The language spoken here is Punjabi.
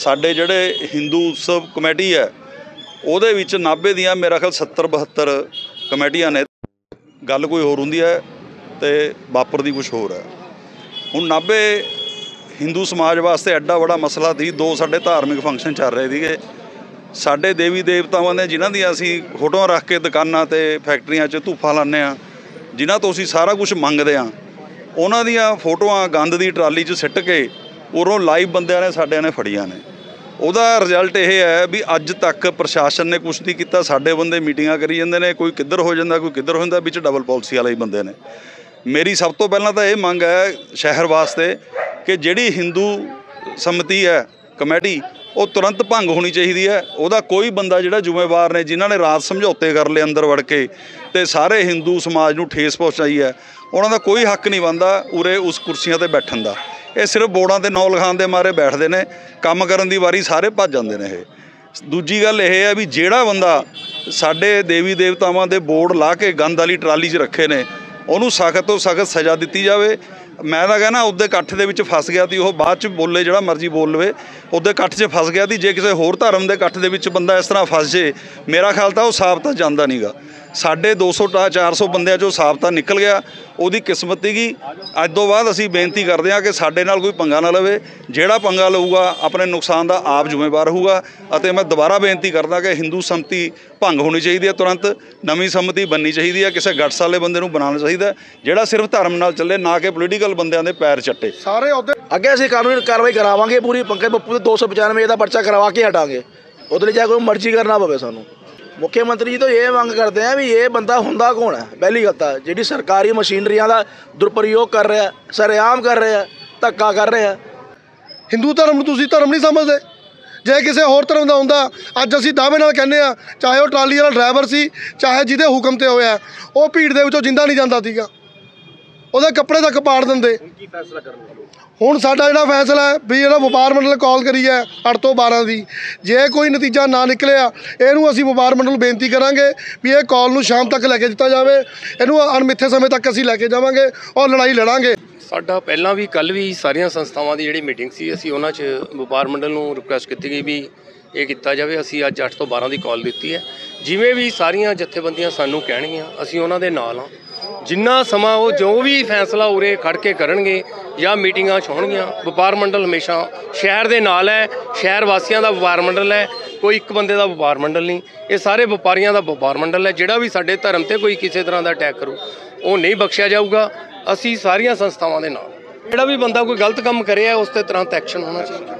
ਸਾਡੇ ਜਿਹੜੇ ਹਿੰਦੂ ਉਤਸਵ ਕਮੇਟੀ ਹੈ, ਉਹਦੇ ਵਿੱਚ ਨਾਭੇ ਦੀਆਂ ਮੇਰਾ ਖਿਆਲ 70 72 ਕਮੇਟੀਆਂ ਨੇ। ਗੱਲ ਕੋਈ ਹੋਰ ਹੁੰਦੀ ਹੈ ਤੇ ਵਾਪਰਦੀ ਕੁਝ ਹੋਰ ਹੈ। ਹੁਣ ਨਾਭੇ ਹਿੰਦੂ ਸਮਾਜ ਵਾਸਤੇ ਐਡਾ ਬੜਾ ਮਸਲਾ ਸੀ, ਦੋ ਸਾਡੇ ਧਾਰਮਿਕ ਫੰਕਸ਼ਨ ਚੱਲ ਰਹੇ ਸੀਗੇ। ਸਾਡੇ ਦੇਵੀ ਦੇਵਤਾਵਾਂ ਨੇ ਜਿਨ੍ਹਾਂ ਦੀਆਂ ਅਸੀਂ ਫੋਟੋਆਂ ਰੱਖ ਕੇ ਦੁਕਾਨਾਂ ਤੇ, ਫੈਕਟਰੀਆਂ 'ਚ ਧੂਫਾਂ ਲਾਉਂਦੇ ਆ ਜਿਨ੍ਹਾਂ ਤੋਂ ਅਸੀਂ ਸਾਰਾ ਕੁਝ ਮੰਗਦੇ ਆ ਉਹਨਾਂ ਦੀਆਂ ਫੋਟੋਆਂ ਗੰਦ ਦੀ ਟਰਾਲੀ 'ਚ ਸਿੱਟ ਕੇ ਉਰੋਂ ਲਾਈਵ ਬੰਦਿਆਂ ਨੇ ਸਾਡਿਆਂ ਨੇ ਫੜੀਆਂ ਨੇ। ਉਹਦਾ ਰਿਜ਼ਲਟ ਇਹ ਹੈ ਵੀ ਅੱਜ ਤੱਕ ਪ੍ਰਸ਼ਾਸਨ ਨੇ ਕੁਛ ਨਹੀਂ ਕੀਤਾ, ਸਾਡੇ ਬੰਦੇ ਮੀਟਿੰਗਾਂ ਕਰੀ ਜਾਂਦੇ ਨੇ, ਕੋਈ ਕਿੱਧਰ ਹੋ ਜਾਂਦਾ, ਕੋਈ ਕਿੱਧਰ ਹੋ ਜਾਂਦਾ ਵਿੱਚ ਡਬਲ ਪਾਲਿਸੀ ਵਾਲੇ ਹੀ ਬੰਦੇ ਨੇ। ਮੇਰੀ ਸਭ ਤੋਂ ਪਹਿਲਾਂ ਤਾਂ ਇਹ ਮੰਗ ਹੈ ਸ਼ਹਿਰ ਵਾਸਤੇ ਕਿ ਜਿਹੜੀ ਹਿੰਦੂ ਸਮਿਤੀ ਹੈ, ਕਮੇਟੀ, ਉਹ ਤੁਰੰਤ ਭੰਗ ਹੋਣੀ ਚਾਹੀਦੀ ਹੈ। ਉਹਦਾ ਕੋਈ ਬੰਦਾ ਜਿਹੜਾ ਜ਼ਿੰਮੇਵਾਰ ਨੇ, ਜਿਨ੍ਹਾਂ ਨੇ ਰਾਤ ਸਮਝੌਤੇ ਕਰ ਲਏ ਅੰਦਰ ਵੜ ਕੇ, ਤੇ ਸਾਰੇ ਹਿੰਦੂ ਸਮਾਜ ਨੂੰ ਠੇਸ ਪਹੁੰਚਾਈ ਹੈ, ਉਹਨਾਂ ਦਾ ਕੋਈ ਹੱਕ ਨਹੀਂ ਬਣਦਾ ਉਰੇ ਉਸ ਕੁਰਸੀਆਂ ਤੇ ਬੈਠਣ ਦਾ। ਇਹ ਸਿਰਫ ਬੋਰਡਾਂ ਤੇ ਨੌ ਲਿਖਾਉਣ ਦੇ ਮਾਰੇ ਬੈਠਦੇ ਨੇ, ਕੰਮ ਕਰਨ ਦੀ ਵਾਰੀ ਸਾਰੇ ਭੱਜ ਜਾਂਦੇ ਨੇ ਇਹ। ਦੂਜੀ ਗੱਲ ਇਹ ਹੈ ਵੀ ਜਿਹੜਾ ਬੰਦਾ ਸਾਡੇ ਦੇਵੀ ਦੇਵਤਾਵਾਂ ਦੇ ਬੋਰਡ ਲਾ ਕੇ ਗੰਦ ਵਾਲੀ ਟਰਾਲੀ 'ਚ ਰੱਖੇ ਨੇ, ਉਹਨੂੰ ਸਖਤ ਤੋਂ ਸਖਤ ਸਜ਼ਾ ਦਿੱਤੀ ਜਾਵੇ। ਮੈਂ ਤਾਂ ਕਹਿੰਦਾ ਉਹਦੇ ਇਕੱਠ ਦੇ ਵਿੱਚ ਫਸ ਗਿਆ ਸੀ, ਉਹ ਬਾਅਦ ਚ ਬੋਲੇ ਜਿਹੜਾ ਮਰਜ਼ੀ ਬੋਲ ਲਵੇ, ਉਹਦੇ ਇਕੱਠ 'ਚ ਫਸ ਗਿਆ ਸੀ। ਜੇ ਕਿਸੇ ਹੋਰ ਧਰਮ ਦੇ ਇਕੱਠ ਦੇ ਵਿੱਚ ਬੰਦਾ ਇਸ ਤਰ੍ਹਾਂ ਫਸ ਜੇ, ਮੇਰਾ ਖਿਆਲ ਤਾਂ ਉਹ ਸਾਬਤਾ ਜਾਂਦਾ ਨਹੀਂਗਾ ਸਾਡੇ 200 ਟਾ 400 ਬੰਦਿਆਂ ਚੋਂ ਸਾਬਤਾ ਨਿਕਲ ਗਿਆ ਉਹਦੀ ਕਿਸਮਤ ਸੀਗੀ। ਅੱਜ ਤੋਂ ਬਾਅਦ ਅਸੀਂ ਬੇਨਤੀ ਕਰਦੇ ਹਾਂ ਕਿ ਸਾਡੇ ਨਾਲ ਕੋਈ ਪੰਗਾ ਨਾ ਲਵੇ। ਜਿਹੜਾ ਪੰਗਾ ਲਊਗਾ ਆਪਣੇ ਨੁਕਸਾਨ ਦਾ ਆਪ ਜ਼ਿੰਮੇਵਾਰ ਹੋਊਗਾ। ਅਤੇ ਮੈਂ ਦੁਬਾਰਾ ਬੇਨਤੀ ਕਰਦਾ ਕਿ ਹਿੰਦੂ ਸੰਮਤੀ ਭੰਗ ਹੋਣੀ ਚਾਹੀਦੀ ਹੈ ਤੁਰੰਤ। ਨਵੀਂ ਸੰਮਤੀ ਬਣਨੀ ਚਾਹੀਦੀ ਹੈ ਕਿਸੇ ਗੱਟਸ ਵਾਲੇ ਬੰਦੇ ਨੂੰ ਬਣਾਉਣਾ ਚਾਹੀਦਾ ਜਿਹੜਾ ਸਿਰਫ ਧਰਮ ਨਾਲ ਚੱਲੇ ਨਾ ਕਿ ਪੋਲੀਟੀਕਲ ਬੰਦਿਆਂ ਦੇ ਪੈਰ ਚੱਟੇ। ਸਾਰੇ ਅਹੁਦੇ ਅੱਗੇ ਅਸੀਂ ਕਾਨੂੰਨੀ ਕਾਰਵਾਈ ਕਰਾਵਾਂਗੇ ਪੂਰੀ ਪੰਕਜ ਬੱਪੂ ਦੇ 295 ਦਾ ਪਰਚਾ ਕਰਵਾ ਕੇ ਹਟਾਂਗੇ। ਉਹਦੇ ਲਈ ਚਾਹੇ ਕੋਈ ਮਰਜ਼ੀ ਕਰਨਾ ਪਵੇ ਸਾਨੂੰ। ਮੁੱਖ ਮੰਤਰੀ ਜੀ ਤੋਂ ਇਹ ਮੰਗ ਕਰਦੇ ਆ ਵੀ ਇਹ ਬੰਦਾ ਹੁੰਦਾ ਕੌਣ ਹੈ? ਪਹਿਲੀ ਗੱਲ ਤਾਂ ਜਿਹੜੀ ਸਰਕਾਰੀ ਮਸ਼ੀਨਰੀਆਂ ਦਾ ਦੁਰਪ੍ਰਯੋਗ ਕਰ ਰਿਹਾ, ਸਰੇਆਮ ਕਰ ਰਿਹਾ, ਧੱਕਾ ਕਰ ਰਿਹਾ। ਹਿੰਦੂ ਧਰਮ ਨੂੰ ਤੁਸੀਂ ਧਰਮ ਨਹੀਂ ਸਮਝਦੇ। ਜੇ ਕਿਸੇ ਹੋਰ ਧਰਮ ਦਾ ਹੁੰਦਾ, ਅੱਜ ਅਸੀਂ ਦਾਅਵੇ ਨਾਲ ਕਹਿੰਦੇ ਆ ਚਾਹੇ ਉਹ ਟਰਾਲੀ ਵਾਲਾ ਡਰਾਈਵਰ ਸੀ, ਚਾਹੇ ਜਿਹਦੇ ਹੁਕਮ ਤੇ ਹੋਇਆ, ਉਹ ਭੀੜ ਦੇ ਵਿੱਚੋਂ ਜਿੰਦਾ ਨਹੀਂ ਜਾਂਦਾ ਸੀਗਾ। ਉਹਦੇ ਕੱਪੜੇ ਤੱਕ ਪਾੜ ਦਿੰਦੇ। ਹੁਣ ਸਾਡਾ ਜਿਹੜਾ ਫੈਸਲਾ ਹੈ ਵੀ ਜਿਹੜਾ ਵਪਾਰ ਮੰਡਲ ਕਾਲ ਕਰੀ ਹੈ 8 ਤੋਂ 12 ਦੀ। ਜੇ ਕੋਈ ਨਤੀਜਾ ਨਾ ਨਿਕਲਿਆ ਇਹਨੂੰ ਅਸੀਂ ਵਪਾਰ ਮੰਡਲ ਨੂੰ ਬੇਨਤੀ ਕਰਾਂਗੇ ਵੀ ਇਹ ਕਾਲ ਨੂੰ ਸ਼ਾਮ ਤੱਕ ਲੈ ਕੇ ਦਿੱਤਾ ਜਾਵੇ। ਇਹਨੂੰ ਅਣਮਿੱਥੇ ਸਮੇਂ ਤੱਕ ਅਸੀਂ ਲੈ ਕੇ ਜਾਵਾਂਗੇ ਔਰ ਲੜਾਈ ਲੜਾਂਗੇ। ਸਾਡਾ ਪਹਿਲਾਂ ਵੀ ਕੱਲ ਵੀ ਸਾਰੀਆਂ ਸੰਸਥਾਵਾਂ ਦੀ ਜਿਹੜੀ ਮੀਟਿੰਗ ਸੀ ਅਸੀਂ ਉਹਨਾਂ 'ਚ ਵਪਾਰ ਮੰਡਲ ਨੂੰ ਰਿਕੁਐਸਟ ਕੀਤੀ ਗਈ ਵੀ ਇਹ ਕੀਤਾ ਜਾਵੇ। ਅਸੀਂ ਅੱਜ 8 ਤੋਂ 12 ਦੀ ਕਾਲ ਦਿੱਤੀ ਹੈ। ਜਿਵੇਂ ਵੀ ਸਾਰੀਆਂ ਜਥੇਬੰਦੀਆਂ ਸਾਨੂੰ ਕਹਿਣਗੀਆਂ ਅਸੀਂ ਉਹਨਾਂ ਦੇ ਨਾਲ ਹਾਂ। ਜਿੰਨਾ ਸਮਾਂ ਉਹ ਜੋ ਵੀ ਫੈਸਲਾ ਉਰੇ ਖੜ ਕੇ ਕਰਨਗੇ ਜਾਂ ਮੀਟਿੰਗਾਂ 'ਚ ਹੋਣਗੀਆਂ, ਵਪਾਰ ਮੰਡਲ ਹਮੇਸ਼ਾ ਸ਼ਹਿਰ ਦੇ ਨਾਲ ਹੈ, ਸ਼ਹਿਰ ਵਾਸੀਆਂ ਦਾ ਵਪਾਰ ਮੰਡਲ ਹੈ, ਕੋਈ ਇੱਕ ਬੰਦੇ ਦਾ ਵਪਾਰ ਮੰਡਲ ਨਹੀਂ। ਇਹ ਸਾਰੇ ਵਪਾਰੀਆਂ ਦਾ ਵਪਾਰ ਮੰਡਲ ਹੈ, ਜਿਹੜਾ ਵੀ ਸਾਡੇ ਧਰਮ ਤੇ ਕੋਈ ਕਿਸੇ ਤਰ੍ਹਾਂ ਦਾ ਅਟੈਕ ਕਰੂ, ਉਹ ਨਹੀਂ ਬਖਸ਼ਿਆ ਜਾਊਗਾ। ਅਸੀਂ ਸਾਰੀਆਂ ਸੰਸਥਾਵਾਂ ਦੇ ਨਾਲ। ਜਿਹੜਾ ਵੀ ਬੰਦਾ ਕੋਈ ਗਲਤ ਕੰਮ ਕਰਿਆ, ਉਸ ਤੇ ਤੁਰੰਤ ਐਕਸ਼ਨ ਹੋਣਾ ਚਾਹੀਦਾ।